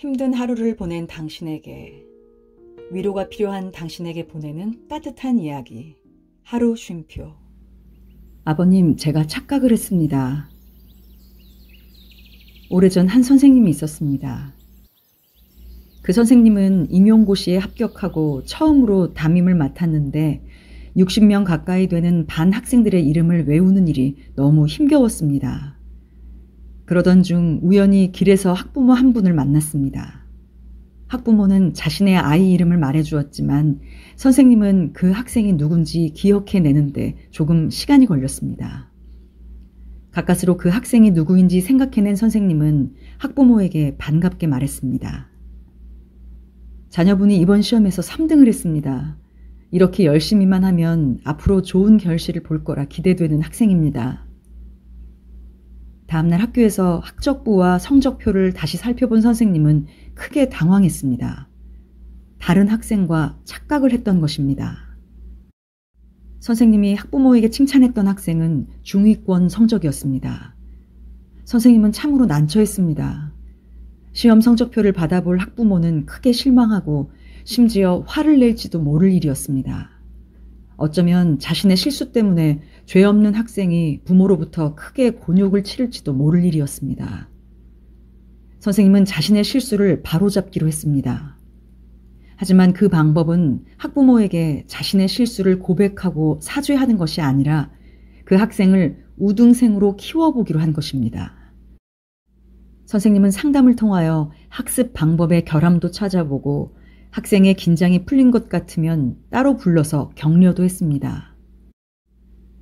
힘든 하루를 보낸 당신에게 위로가 필요한 당신에게 보내는 따뜻한 이야기 하루 쉼표 아버님 제가 착각을 했습니다. 오래전 한 선생님이 있었습니다. 그 선생님은 임용고시에 합격하고 처음으로 담임을 맡았는데 60명 가까이 되는 반 학생들의 이름을 외우는 일이 너무 힘겨웠습니다. 그러던 중 우연히 길에서 학부모 한 분을 만났습니다. 학부모는 자신의 아이 이름을 말해 주었지만 선생님은 그 학생이 누군지 기억해내는데 조금 시간이 걸렸습니다. 가까스로 그 학생이 누구인지 생각해낸 선생님은 학부모에게 반갑게 말했습니다. 자녀분이 이번 시험에서 3등을 했습니다. 이렇게 열심히만 하면 앞으로 좋은 결실을 볼 거라 기대되는 학생입니다. 다음날 학교에서 학적부와 성적표를 다시 살펴본 선생님은 크게 당황했습니다. 다른 학생과 착각을 했던 것입니다. 선생님이 학부모에게 칭찬했던 학생은 중위권 성적이었습니다. 선생님은 참으로 난처했습니다. 시험 성적표를 받아볼 학부모는 크게 실망하고 심지어 화를 낼지도 모를 일이었습니다. 어쩌면 자신의 실수 때문에 죄 없는 학생이 부모로부터 크게 곤욕을 치를지도 모를 일이었습니다. 선생님은 자신의 실수를 바로잡기로 했습니다. 하지만 그 방법은 학부모에게 자신의 실수를 고백하고 사죄하는 것이 아니라 그 학생을 우등생으로 키워보기로 한 것입니다. 선생님은 상담을 통하여 학습 방법의 결함도 찾아보고 학생의 긴장이 풀린 것 같으면 따로 불러서 격려도 했습니다.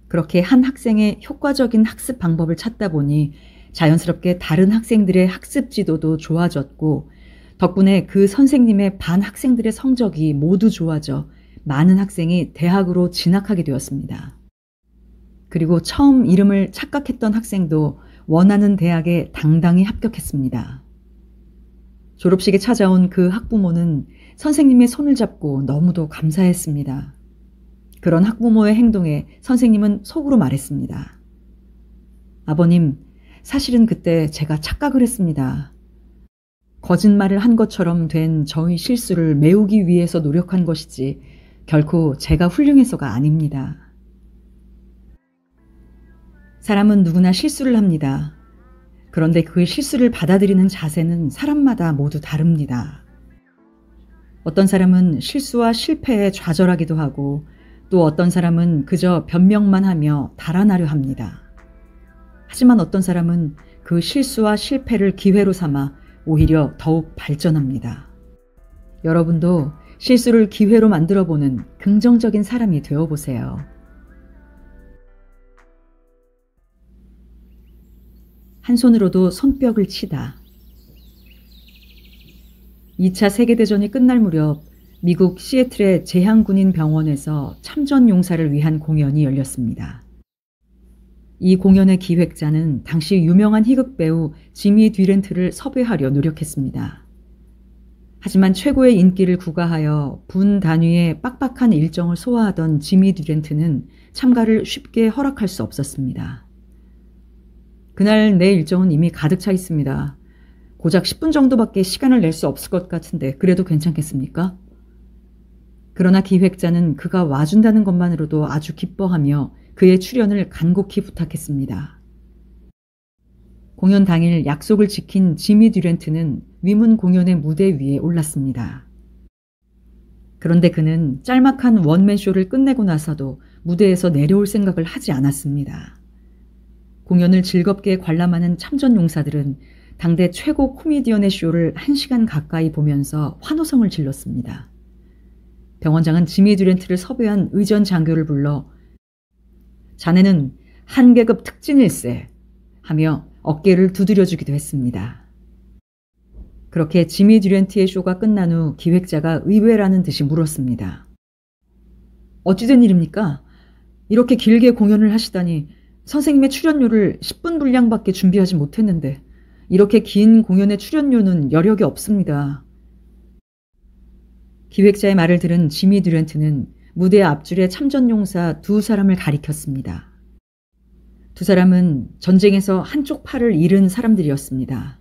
그렇게 한 학생의 효과적인 학습 방법을 찾다 보니 자연스럽게 다른 학생들의 학습 지도도 좋아졌고 덕분에 그 선생님의 반 학생들의 성적이 모두 좋아져 많은 학생이 대학으로 진학하게 되었습니다. 그리고 처음 이름을 착각했던 학생도 원하는 대학에 당당히 합격했습니다. 졸업식에 찾아온 그 학부모는 선생님의 손을 잡고 너무도 감사했습니다. 그런 학부모의 행동에 선생님은 속으로 말했습니다. 아버님, 사실은 그때 제가 착각을 했습니다. 거짓말을 한 것처럼 된 저희 실수를 메우기 위해서 노력한 것이지 결코 제가 훌륭해서가 아닙니다. 사람은 누구나 실수를 합니다. 그런데 그 실수를 받아들이는 자세는 사람마다 모두 다릅니다. 어떤 사람은 실수와 실패에 좌절하기도 하고 또 어떤 사람은 그저 변명만 하며 달아나려 합니다. 하지만 어떤 사람은 그 실수와 실패를 기회로 삼아 오히려 더욱 발전합니다. 여러분도 실수를 기회로 만들어 보는 긍정적인 사람이 되어 보세요. 한 손으로도 손뼉을 치다. 2차 세계대전이 끝날 무렵 미국 시애틀의 재향군인 병원에서 참전 용사를 위한 공연이 열렸습니다. 이 공연의 기획자는 당시 유명한 희극 배우 지미 뒤렌트를 섭외하려 노력했습니다. 하지만 최고의 인기를 구가하여 분 단위의 빡빡한 일정을 소화하던 지미 뒤렌트는 참가를 쉽게 허락할 수 없었습니다. 그날 내 일정은 이미 가득 차 있습니다. 고작 10분 정도밖에 시간을 낼 수 없을 것 같은데 그래도 괜찮겠습니까? 그러나 기획자는 그가 와준다는 것만으로도 아주 기뻐하며 그의 출연을 간곡히 부탁했습니다. 공연 당일 약속을 지킨 지미 듀렌트는 위문 공연의 무대 위에 올랐습니다. 그런데 그는 짤막한 원맨쇼를 끝내고 나서도 무대에서 내려올 생각을 하지 않았습니다. 공연을 즐겁게 관람하는 참전 용사들은 당대 최고 코미디언의 쇼를 1시간 가까이 보면서 환호성을 질렀습니다. 병원장은 지미 듀렌트를 섭외한 의전 장교를 불러 자네는 한 계급 특진일세 하며 어깨를 두드려주기도 했습니다. 그렇게 지미 듀렌트의 쇼가 끝난 후 기획자가 의외라는 듯이 물었습니다. 어찌된 일입니까? 이렇게 길게 공연을 하시다니 선생님의 출연료를 10분 분량밖에 준비하지 못했는데 이렇게 긴 공연의 출연료는 여력이 없습니다. 기획자의 말을 들은 지미 듀렌트는 무대 앞줄에 참전용사 두 사람을 가리켰습니다. 두 사람은 전쟁에서 한쪽 팔을 잃은 사람들이었습니다.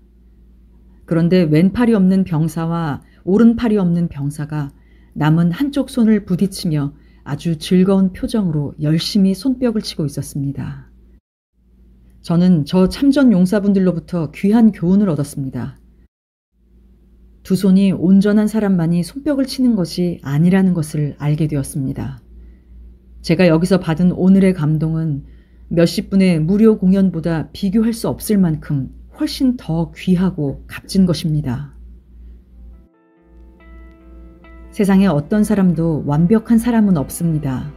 그런데 왼팔이 없는 병사와 오른팔이 없는 병사가 남은 한쪽 손을 부딪히며 아주 즐거운 표정으로 열심히 손뼉을 치고 있었습니다. 저는 저 참전 용사분들로부터 귀한 교훈을 얻었습니다. 두 손이 온전한 사람만이 손뼉을 치는 것이 아니라는 것을 알게 되었습니다. 제가 여기서 받은 오늘의 감동은 몇십 분의 무료 공연보다 비교할 수 없을 만큼 훨씬 더 귀하고 값진 것입니다. 세상에 어떤 사람도 완벽한 사람은 없습니다.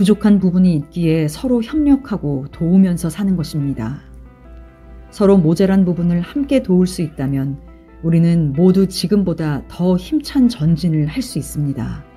부족한 부분이 있기에 서로 협력하고 도우면서 사는 것입니다. 서로 모자란 부분을 함께 도울 수 있다면 우리는 모두 지금보다 더 힘찬 전진을 할 수 있습니다.